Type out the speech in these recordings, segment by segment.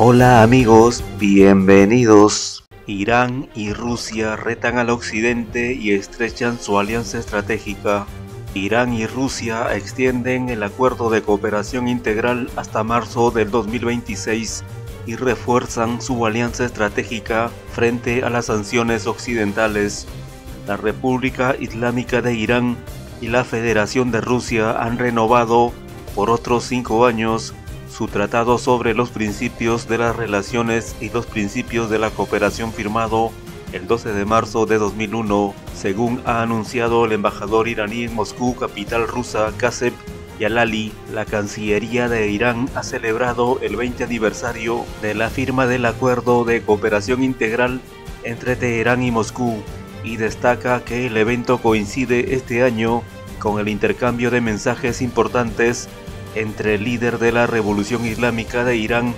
Hola amigos, bienvenidos. Irán y Rusia retan al occidente y estrechan su alianza estratégica. Irán y Rusia extienden el acuerdo de cooperación integral hasta marzo del 2026 y refuerzan su alianza estratégica frente a las sanciones occidentales. La República Islámica de Irán y la Federación de Rusia han renovado por otros cinco años su tratado sobre los principios de las relaciones y los principios de la cooperación firmado el 12 de marzo de 2001, según ha anunciado el embajador iraní en Moscú, capital rusa, Qasem Yalali, la Cancillería de Irán ha celebrado el 20 aniversario de la firma del Acuerdo de Cooperación Integral entre Teherán y Moscú y destaca que el evento coincide este año con el intercambio de mensajes importantes entre el líder de la Revolución Islámica de Irán,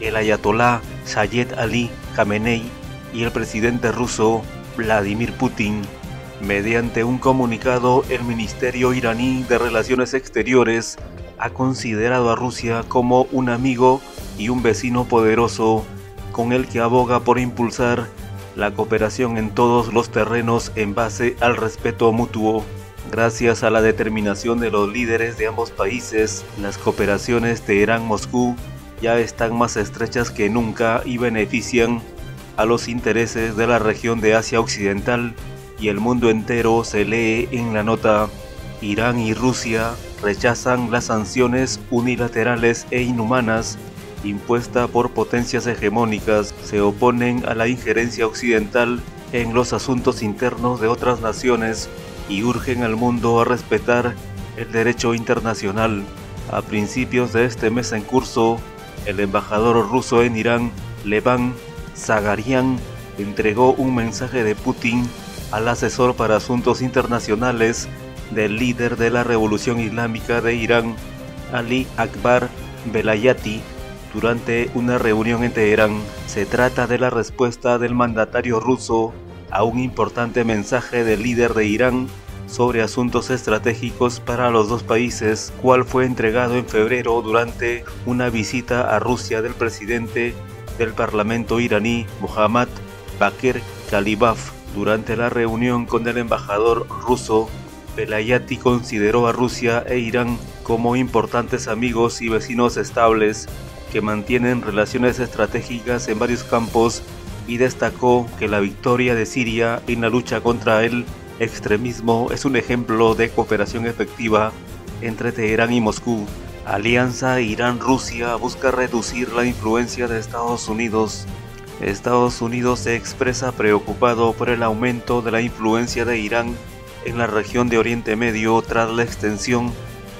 el ayatolá Sayed Ali Khamenei, y el presidente ruso Vladimir Putin. Mediante un comunicado, el Ministerio iraní de Relaciones Exteriores ha considerado a Rusia como un amigo y un vecino poderoso con el que aboga por impulsar la cooperación en todos los terrenos en base al respeto mutuo. Gracias a la determinación de los líderes de ambos países, las cooperaciones Teherán-Moscú ya están más estrechas que nunca y benefician a los intereses de la región de Asia Occidental y el mundo entero se lee en la nota. Irán y Rusia rechazan las sanciones unilaterales e inhumanas impuestas por potencias hegemónicas, se oponen a la injerencia occidental en los asuntos internos de otras naciones y urgen al mundo a respetar el derecho internacional. A principios de este mes en curso, el embajador ruso en Irán, Levan Zagarian, entregó un mensaje de Putin al asesor para asuntos internacionales del líder de la Revolución Islámica de Irán, Ali Akbar Velayati, durante una reunión en Teherán. Se trata de la respuesta del mandatario ruso a un importante mensaje del líder de Irán sobre asuntos estratégicos para los dos países, cual fue entregado en febrero durante una visita a Rusia del presidente del Parlamento iraní Mohammad Bakir Kalibaf. Durante la reunión con el embajador ruso, Pelayati consideró a Rusia e Irán como importantes amigos y vecinos estables que mantienen relaciones estratégicas en varios campos y destacó que la victoria de Siria en la lucha contra el extremismo es un ejemplo de cooperación efectiva entre Teherán y Moscú. Alianza Irán-Rusia busca reducir la influencia de Estados Unidos. Estados Unidos se expresa preocupado por el aumento de la influencia de Irán en la región de Oriente Medio tras la extensión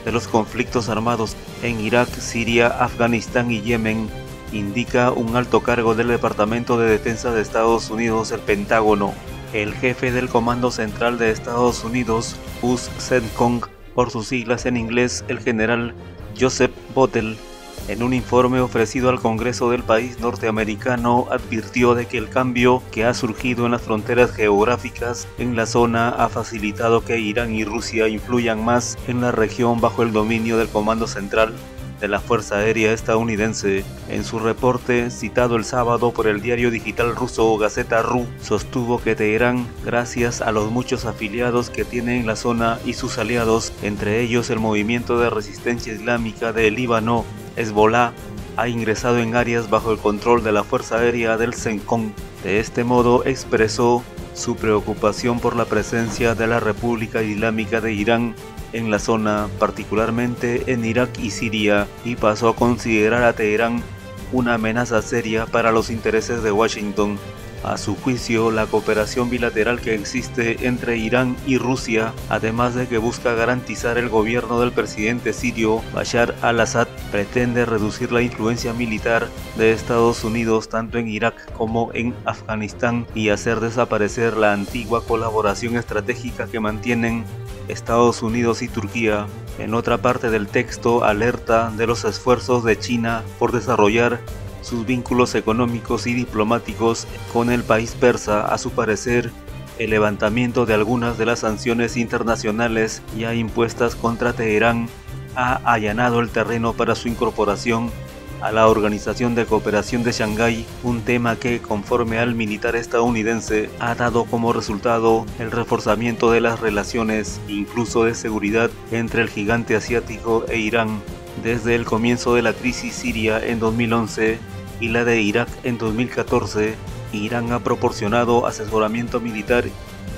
de los conflictos armados en Irak, Siria, Afganistán y Yemen indica un alto cargo del Departamento de Defensa de Estados Unidos, el Pentágono. El jefe del Comando Central de Estados Unidos, US CENTCOM, por sus siglas en inglés, el general Joseph Bottle, en un informe ofrecido al Congreso del país norteamericano, advirtió de que el cambio que ha surgido en las fronteras geográficas en la zona ha facilitado que Irán y Rusia influyan más en la región bajo el dominio del Comando Central de la Fuerza Aérea estadounidense. En su reporte, citado el sábado por el diario digital ruso Gazeta Ru, sostuvo que Teherán, gracias a los muchos afiliados que tiene en la zona y sus aliados, entre ellos el movimiento de resistencia islámica del Líbano, Hezbollah, ha ingresado en áreas bajo el control de la Fuerza Aérea del CENTCOM. De este modo expresó su preocupación por la presencia de la República Islámica de Irán en la zona, particularmente en Irak y Siria, y pasó a considerar a Teherán una amenaza seria para los intereses de Washington. A su juicio, la cooperación bilateral que existe entre Irán y Rusia, además de que busca garantizar el gobierno del presidente sirio Bashar al-Assad, pretende reducir la influencia militar de Estados Unidos tanto en Irak como en Afganistán y hacer desaparecer la antigua colaboración estratégica que mantienen Estados Unidos y Turquía. En otra parte del texto alerta de los esfuerzos de China por desarrollar sus vínculos económicos y diplomáticos con el país persa, a su parecer, el levantamiento de algunas de las sanciones internacionales ya impuestas contra Teherán ha allanado el terreno para su incorporación a la Organización de Cooperación de Shanghái, un tema que, conforme al militar estadounidense, ha dado como resultado el reforzamiento de las relaciones, incluso de seguridad, entre el gigante asiático e Irán. Desde el comienzo de la crisis siria en 2011 y la de Irak en 2014, Irán ha proporcionado asesoramiento militar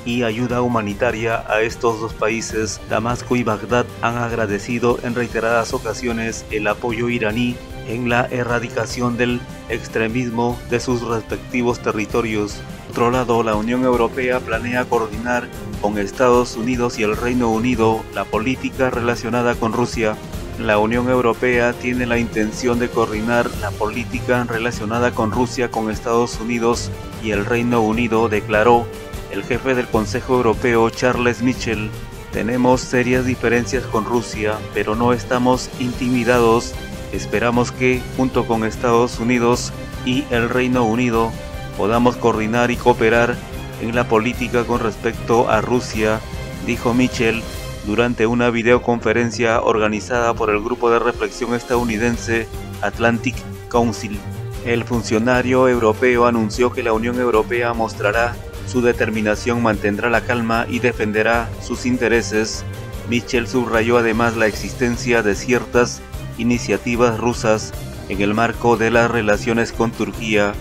y ayuda humanitaria a estos dos países. Damasco y Bagdad han agradecido en reiteradas ocasiones el apoyo iraní en la erradicación del extremismo de sus respectivos territorios. Por otro lado, la Unión Europea planea coordinar con Estados Unidos y el Reino Unido la política relacionada con Rusia. La Unión Europea tiene la intención de coordinar la política relacionada con Rusia con Estados Unidos y el Reino Unido, declaró el jefe del Consejo Europeo Charles Michel. Tenemos serias diferencias con Rusia, pero no estamos intimidados Esperamos que, junto con Estados Unidos y el Reino Unido, podamos coordinar y cooperar en la política con respecto a Rusia, dijo Mitchell durante una videoconferencia organizada por el grupo de reflexión estadounidense Atlantic Council. El funcionario europeo anunció que la Unión Europea mostrará su determinación, mantendrá la calma y defenderá sus intereses. Mitchell subrayó además la existencia de ciertas iniciativas rusas en el marco de las relaciones con Turquía,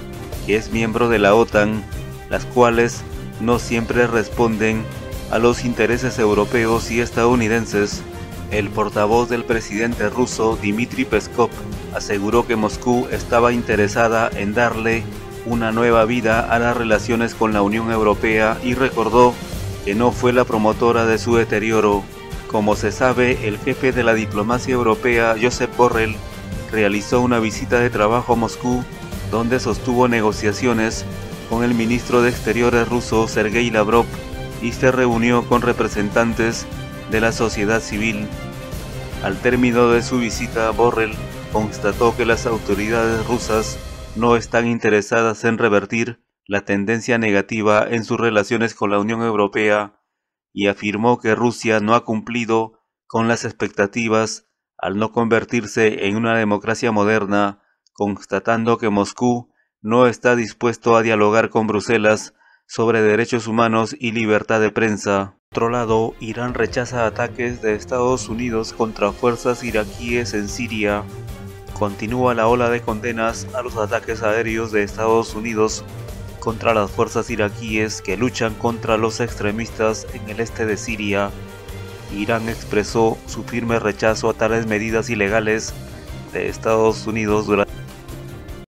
que es miembro de la OTAN, las cuales no siempre responden a los intereses europeos y estadounidenses. El portavoz del presidente ruso Dmitry Peskov aseguró que Moscú estaba interesada en darle una nueva vida a las relaciones con la Unión Europea y recordó que no fue la promotora de su deterioro como se sabe, el jefe de la diplomacia europea, Josep Borrell, realizó una visita de trabajo a Moscú donde sostuvo negociaciones con el ministro de Exteriores ruso Sergei Lavrov y se reunió con representantes de la sociedad civil. Al término de su visita, Borrell constató que las autoridades rusas no están interesadas en revertir la tendencia negativa en sus relaciones con la Unión Europea y afirmó que Rusia no ha cumplido con las expectativas al no convertirse en una democracia moderna, constatando que Moscú no está dispuesto a dialogar con Bruselas sobre derechos humanos y libertad de prensa. Por otro lado, Irán rechaza ataques de Estados Unidos contra fuerzas iraquíes en Siria. Continúa la ola de condenas a los ataques aéreos de Estados Unidos contra las fuerzas iraquíes que luchan contra los extremistas en el este de Siria. Irán expresó su firme rechazo a tales medidas ilegales de Estados Unidos durante